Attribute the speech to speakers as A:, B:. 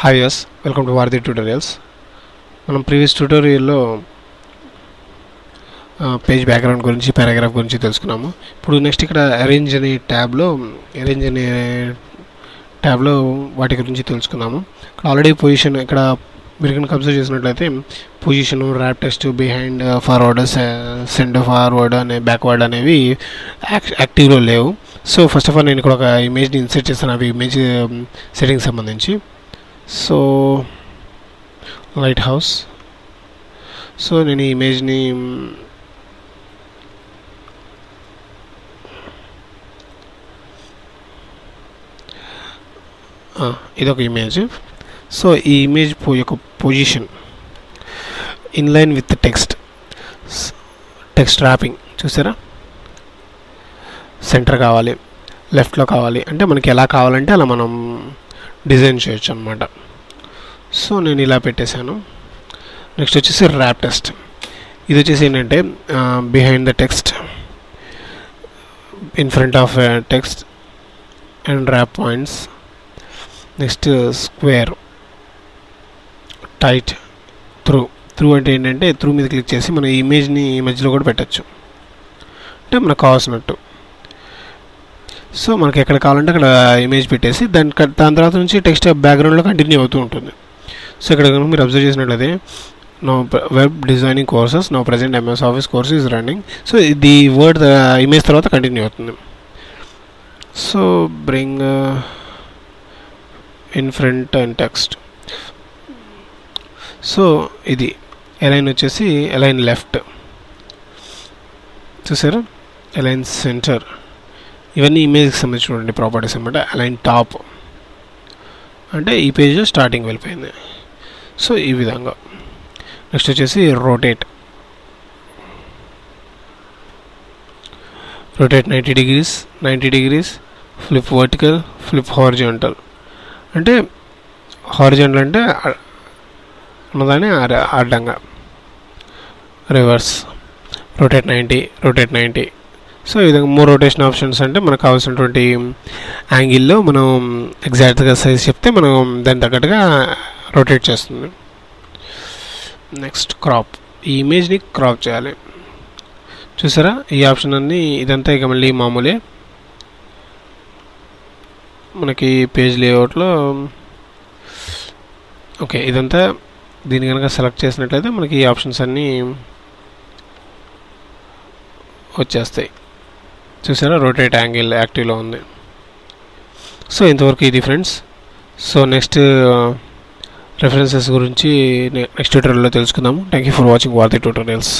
A: Hi yes welcome to Varadhi tutorials మనం previous ట్యూటోరియల్లో page background గురించి పారాగ్రాఫ్ గురించి తెలుసుకున్నాము. ఇప్పుడు నెక్స్ట్ ఇక్కడ అరేంజ్ అనే ట్యాబ్లో అరేంజ్ అనే ట్యాబ్లో వాటి గురించి తెలుసుకున్నాము. ఇక్కడ ఆల్రెడీ పొజిషన్ ఇక్కడ మీరు కనుక అబ్జర్వ్ చేసినట్లయితే position wrap text behind forward send forward అనే బ్యాక్వర్డ్ అనేవి యాక్టివ్లో లేవు. సో ఫస్ట్ ఆఫ్ ఆల్ నేను ఇక్కడ ఒక ఇమేజ్ని ఇన్సర్ట్ చేస్తాను. అవి ఇమేజ్ సెట్టింగ్ um, సంబంధించి. సో లైట్ హౌస్ సో నేను ఈ ఇమేజ్ని ఇదొక ఇమేజ్. సో ఈ ఇమేజ్ పో యొక్క position in line with text. Text wrapping. చూసారా? సెంటర్ కావాలి లెఫ్ట్లో కావాలి. అంటే మనకి ఎలా కావాలంటే అలా మనం డిజైన్ చేయొచ్చు అనమాట సో నేను ఇలా పెట్టేశాను. నెక్స్ట్ వచ్చేసి ర్యాప్ టెస్ట్. ఇది వచ్చేసి ఏంటంటే behind the text in front of text and wrap points next square tight through through అంటే ఏంటంటే త్రూ మీద క్లిక్ చేసి మన ఇమేజ్ని మధ్యలో కూడా పెట్టచ్చు. అంటే మనకు కావాల్సినట్టు. సో మనకి ఎక్కడ కావాలంటే అక్కడ ఇమేజ్ పెట్టేసి దాని దాని తర్వాత నుంచి టెక్స్ట్ బ్యాక్గ్రౌండ్లో కంటిన్యూ అవుతూ ఉంటుంది. సో ఇక్కడ మీరు అబ్జర్వ్ చేసినట్లయితే no web designing courses no present MS office course is running so ఇది వర్డ్ ఇమేజ్ uh, తర్వాత కంటిన్యూ అవుతుంది. So bring in front and text so ఇది ఎలైన్ వచ్చేసి ఎలైన్ లెఫ్ట్ చూసారా? ఎలైన్ సెంటర్ ఇవన్నీ ఇమేజ్కి సంబంధించినటువంటి ప్రాపర్టీస్ అనమాట అలైన్ టాప్ అంటే ఈ పేజ్ స్టార్టింగ్ వెళ్ళిపోయింది. సో ఈ విధంగా. నెక్స్ట్ వచ్చేసి rotate rotate ninety degrees ninety degrees flip vertical flip horizontal అంటే హార్జెంటల్ అంటే ఉన్నదాన్ని అడ్డంగా. Reverse rotate ninety rotate ninety so ఈ విధంగా మూడు రొటేషన్ ఆప్షన్స్ అంటే మనకు కావాల్సినటువంటి యాంగిల్లో మనం ఎగ్జాక్ట్గా సైజ్ చెప్తే మనం దాని తగ్గట్టుగా రొటేట్ చేస్తుంది. నెక్స్ట్ క్రాప్ ఈ ఇమేజ్ని క్రాప్ చేయాలి. చూసారా? ఈ ఆప్షన్ అన్ని ఇదంతా ఇక మళ్ళీ మామూలే. మనకి పేజ్ లేఅవుట్లో ఓకే ఇదంతా దీన్ని కనుక సెలెక్ట్ చేసినట్లయితే మనకి ఈ ఆప్షన్స్ అన్నీ వచ్చేస్తాయి. చూసారా? రొటేట్ యాంగిల్ యాక్టివ్లో ఉంది. సో ఇంతవరకు ఇది friends so next references uh, గురించి నెక్స్ట్ ట్యూటోరియల్లో తెలుసుకుందాము. Thank you for watching Varadhi tutorials